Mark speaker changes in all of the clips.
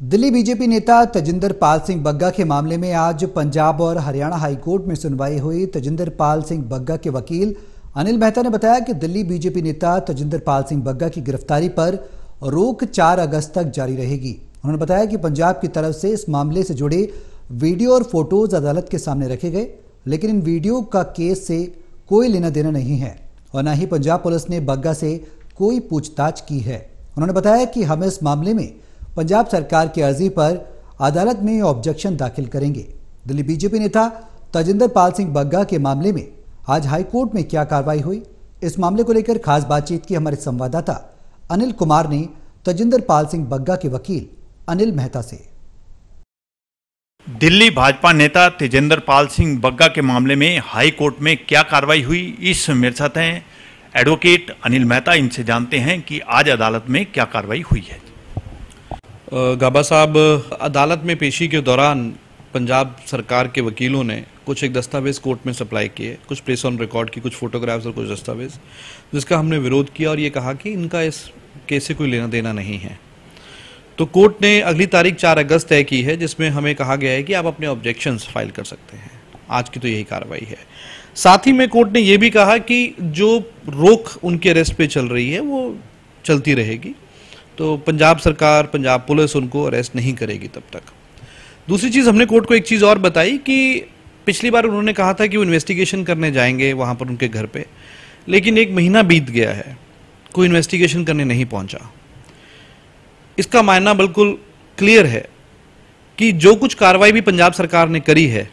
Speaker 1: Delhi BJP नेता तजिंदर पाल सिंह बग्गा के मामले में आज पंजाब और हरियाणा हाईकोर्ट में सुनवाई हुई। तजिंदर पाल सिंह बग्गा के वकील अनिल मेहता ने बताया कि दिल्ली बीजेपी नेता तजिंदर पाल सिंह बग्गा की गिरफ्तारी पर रोक 4 अगस्त तक जारी रहेगी। उन्होंने बताया कि पंजाब की तरफ़ से इस मामले से जुड़े वीडियो और फ़ोटोज़ अदालत के सामने रखे गए, लेकिन इन वीडियो का केस से कोई लेना देना नहीं है और न ही पंजाब पुलिस ने बग्गा से कोई पूछताछ की है। उन्होंने बताया कि हम इस मामले में पंजाब सरकार की अर्जी पर अदालत में ऑब्जेक्शन दाखिल करेंगे। दिल्ली बीजेपी नेता तजिंदर पाल सिंह बग्गा के मामले में आज हाईकोर्ट में क्या कार्रवाई हुई? इस मामले को लेकर खास बातचीत की हमारे संवाददाता अनिल कुमार ने तजिंदर पाल सिंह बग्गा के वकील अनिल मेहता से।
Speaker 2: दिल्ली भाजपा नेता तेजेंद्र पाल सिंह बग्गा के मामले में हाई कोर्ट में क्या कार्रवाई हुई, इस मेरे साथ हैं एडवोकेट अनिल मेहता। इनसे जानते हैं कि आज अदालत में क्या कार्रवाई हुई है।
Speaker 3: गाबा साहब, अदालत में पेशी के दौरान पंजाब सरकार के वकीलों ने कुछ एक दस्तावेज़ कोर्ट में सप्लाई किए, कुछ प्लेस ऑन रिकॉर्ड की, कुछ फोटोग्राफ्स और कुछ दस्तावेज़, जिसका हमने विरोध किया और ये कहा कि इनका इस केस से कोई लेना देना नहीं है। तो कोर्ट ने अगली तारीख चार अगस्त तय की है, जिसमें हमें कहा गया है कि आप अपने ऑब्जेक्शन फ़ाइल कर सकते हैं। आज की तो यही कार्रवाई है। साथ ही में कोर्ट ने यह भी कहा कि जो रोक उनके अरेस्ट पे चल रही है, वो चलती रहेगी। तो पंजाब सरकार, पंजाब पुलिस उनको अरेस्ट नहीं करेगी तब तक। दूसरी चीज़, हमने कोर्ट को एक चीज़ और बताई कि पिछली बार उन्होंने कहा था कि वो इन्वेस्टिगेशन करने जाएँगे वहाँ पर उनके घर पे, लेकिन एक महीना बीत गया है, कोई इन्वेस्टिगेशन करने नहीं पहुँचा। इसका मायना बिल्कुल क्लियर है कि जो कुछ कार्रवाई भी पंजाब सरकार ने करी है,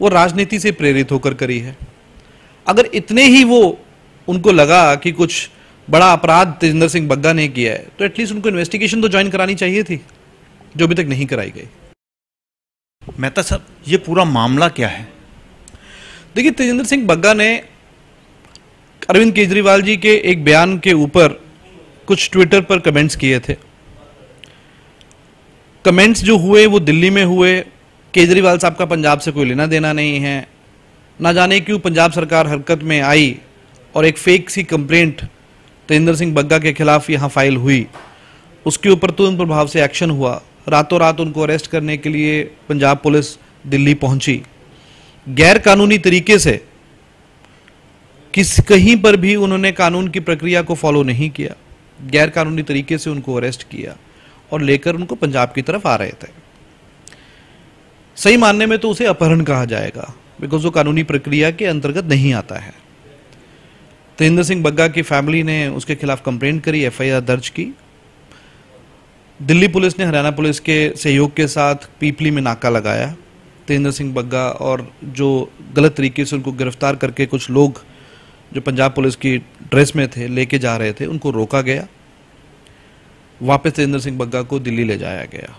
Speaker 3: वो राजनीति से प्रेरित होकर करी है। अगर इतने ही वो उनको लगा कि कुछ बड़ा अपराध तेजिंदर सिंह बग्गा ने किया है। तो एटलीस्ट उनको इन्वेस्टिगेशन तो ज्वाइन करानी चाहिए थी जो अभी तक नहीं कराई गई।
Speaker 2: मेहता साहब ये पूरा मामला क्या है?
Speaker 3: देखिए तेजिंदर सिंह बग्गा ने अरविंद केजरीवाल जी के एक बयान के ऊपर कुछ ट्विटर पर कमेंट्स किए थे। कमेंट्स जो हुए वो दिल्ली में हुए। केजरीवाल साहब का पंजाब से कोई लेना देना नहीं है। ना जाने क्यों पंजाब सरकार हरकत में आई और एक फेक सी कंप्लेंट तेंद्र सिंह बग्गा के खिलाफ यहाँ फ़ाइल हुई। उसके ऊपर तुरंत प्रभाव से एक्शन हुआ। रातों रात उनको अरेस्ट करने के लिए पंजाब पुलिस दिल्ली पहुँची। गैर कानूनी तरीके से किस कहीं पर भी उन्होंने कानून की प्रक्रिया को फॉलो नहीं किया। गैर कानूनी तरीके से उनको अरेस्ट किया और लेकर उनको पंजाब की तरफ़ आ रहे थे। सही मानने में तो उसे अपहरण कहा जाएगा बिकॉज़ वो कानूनी प्रक्रिया के अंतर्गत नहीं आता है। तेंद्र सिंह बग्गा की फैमिली ने उसके खिलाफ कंप्लेंट करी, एफआईआर दर्ज की। दिल्ली पुलिस ने हरियाणा पुलिस के सहयोग के साथ पीपली में नाका लगाया। तेंद्र सिंह बग्गा और जो गलत तरीके से उनको गिरफ़्तार करके कुछ लोग जो पंजाब पुलिस की ड्रेस में थे, लेके जा रहे थे, उनको रोका गया। वापस तेंद्र सिंह बग्गा को दिल्ली ले जाया गया।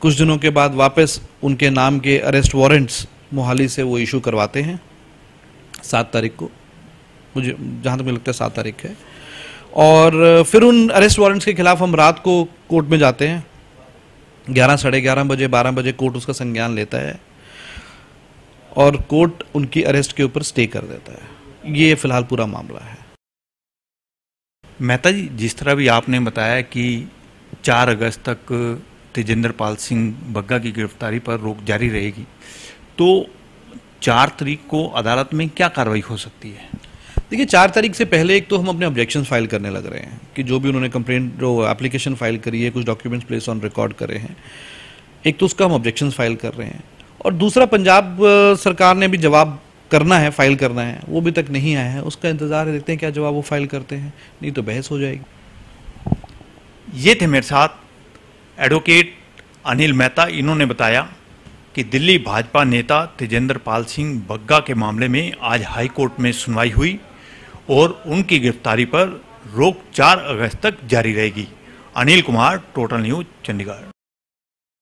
Speaker 3: कुछ दिनों के बाद वापस उनके नाम के अरेस्ट वारंट्स मोहाली से वो इशू करवाते हैं, सात तारीख को। मुझे, जहाँ तक मुझे लगता है सात तारीख है। और फिर उन अरेस्ट वारंट्स के खिलाफ हम रात को कोर्ट में जाते हैं। ग्यारह, साढ़े ग्यारह बजे, बारह बजे कोर्ट उसका संज्ञान लेता है और कोर्ट उनकी अरेस्ट के ऊपर स्टे कर देता है। ये फ़िलहाल पूरा मामला है।
Speaker 2: मेहता जी, जिस तरह भी आपने बताया कि चार अगस्त तक तेजेंद्र पाल सिंह बग्गा की गिरफ्तारी पर रोक जारी रहेगी तो चार तारीख को अदालत में क्या कार्रवाई हो सकती है?
Speaker 3: देखिए, चार तारीख से पहले एक तो हम अपने ऑब्जेक्शन फ़ाइल करने लग रहे हैं कि जो भी उन्होंने कंप्लेंट जो एप्लीकेशन फ़ाइल करी है, कुछ डॉक्यूमेंट्स प्लेस ऑन रिकॉर्ड करे हैं। एक तो उसका हम ऑब्जेक्शन फ़ाइल कर रहे हैं। और दूसरा, पंजाब सरकार ने भी जवाब करना है फ़ाइल करना है, वो भी तक नहीं आया है। उसका इंतज़ार है, देखते हैं क्या जवाब वो फ़ाइल करते हैं। नहीं तो बहस हो जाएगी।
Speaker 2: ये थे मेरे साथ एडवोकेट अनिल मेहता। इन्होंने बताया कि दिल्ली भाजपा नेता तेजेंद्र पाल सिंह बग्गा के मामले में आज हाई कोर्ट में सुनवाई हुई। और उनकी गिरफ्तारी पर रोक 4 अगस्त तक जारी रहेगी। Anil Kumar total news Chandigarh.